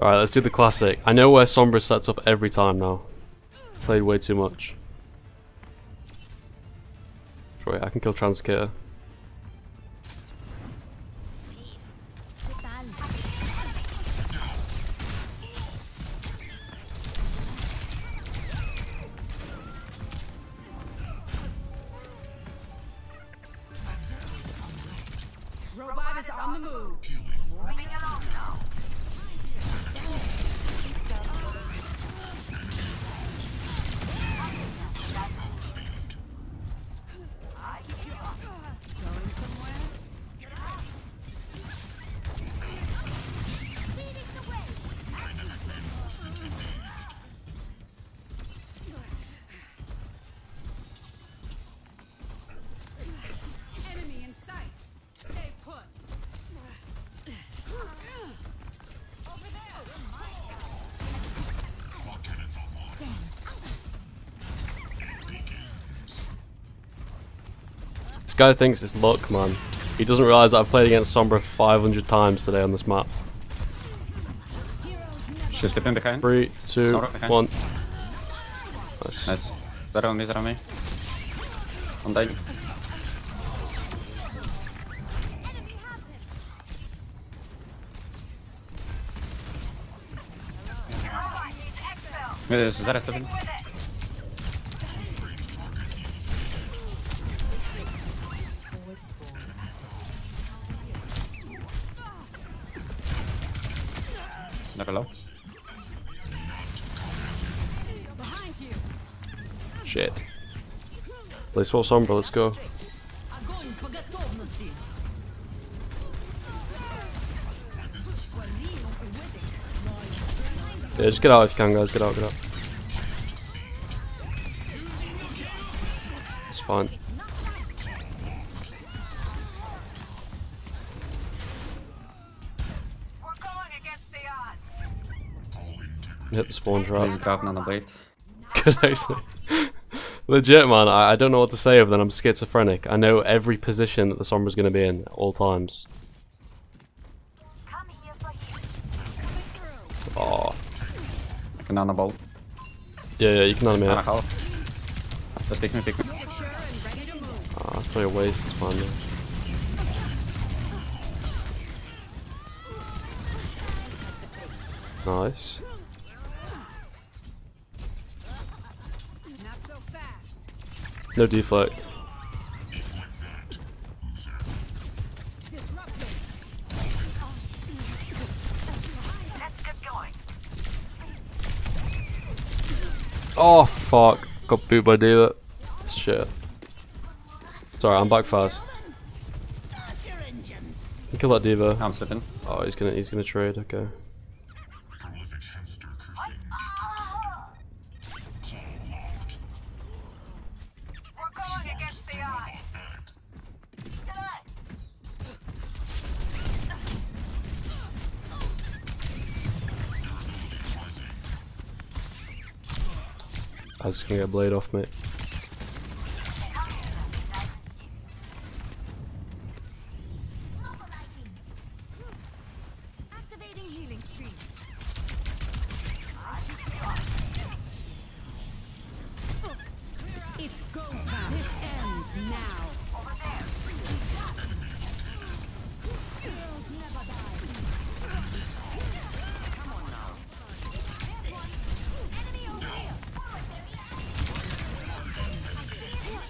Alright, let's do the classic. I know where Sombra sets up every time now. Played way too much. Wait, I can kill Transcater. Robot is on the move. Going somewhere? Enemy in sight. Stay put. Over there. This guy thinks it's luck, man. He doesn't realize that I've played against Sombra 500 times today on this map. She's slipping behind. Three, two, Sombra behind. one. Nice. Nice. They're on me, they're on me. I'm dying. There's Zarya slipping. They're low. Nakalaw. Shit. Play Swap Sombra, let's go. Yeah, just get out if you can, guys. Get out, get out. It's fine. Hit the spawn Please He's grabbing on the blade. Good, actually. Legit, man. I, I don't know what to say other than I'm schizophrenic. I know every position that the Sombra's going to be in at all times. Come here for you. Oh. I can on the ball. Yeah, yeah, you can animate Ana it. half. Just pick me, pick me. Secure and ready to move. Ah, it's probably a waste. It's fine, though. Nice. Not so fast. No deflect. Disruptor. Let's get going. Oh, fuck. Got booed by Dealer. Shit. Sorry, I'm back fast. Kill that D.Va. I'm slipping. Oh, he's gonna he's gonna trade. Okay. I was just gonna get a blade off, mate. Activating healing stream. It's go time. This ends now.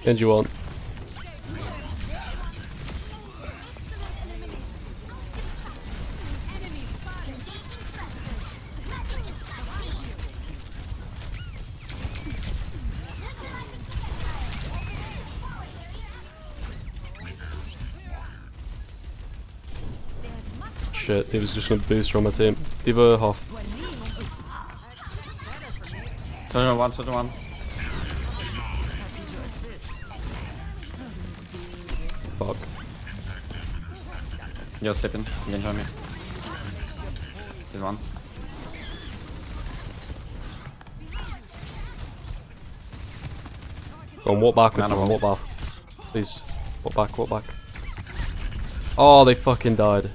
And you want? Enemy spotted. Shit, he was just gonna boost from my team. D.Va half. Turn one, turn one. You're slipping. You can join me. There's one. Go on, walk back with None walk back. Please. Walk back, walk back. Oh, they fucking died.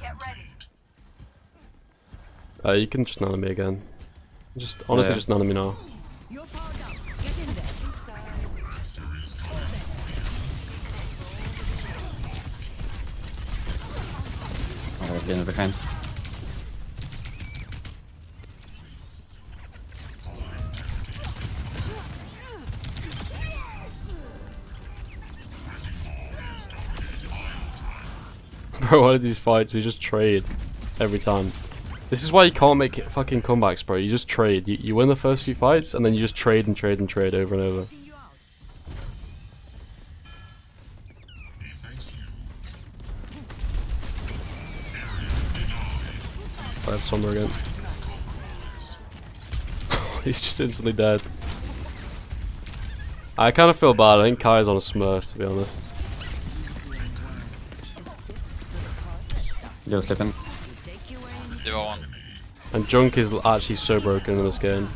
Get ready. Uh, you can just nano me again. Just honestly, Yeah. just nano me now. Bro, one of these fights, we just trade every time. This is why you can't make fucking comebacks, bro. You just trade. You, you win the first few fights, and then you just trade and trade and trade over and over. I have Sombra again. He's just instantly dead. I kind of feel bad. I think Kai's on a smurf, to be honest. Go step in. They were one. And Junk is actually so broken in this game.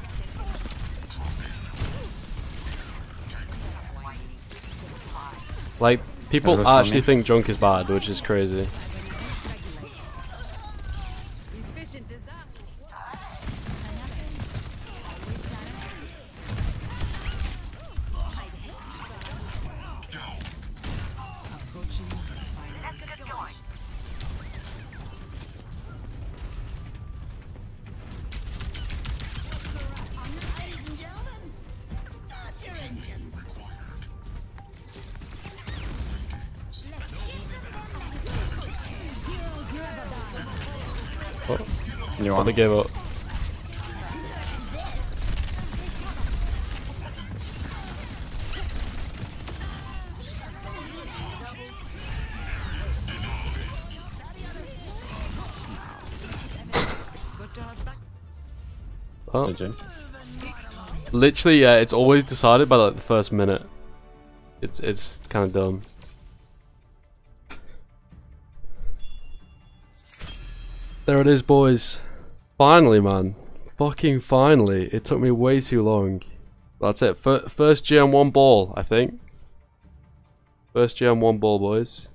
Like, people actually think Junk is bad, which is crazy. Oh, You but want they gave up. Oh, GG. literally, yeah, it's always decided by like the first minute. It's it's kind of dumb. There it is, boys. Finally, man. Fucking finally. It took me way too long. That's it. Fir- first GM one ball, I think. First GM one ball, boys.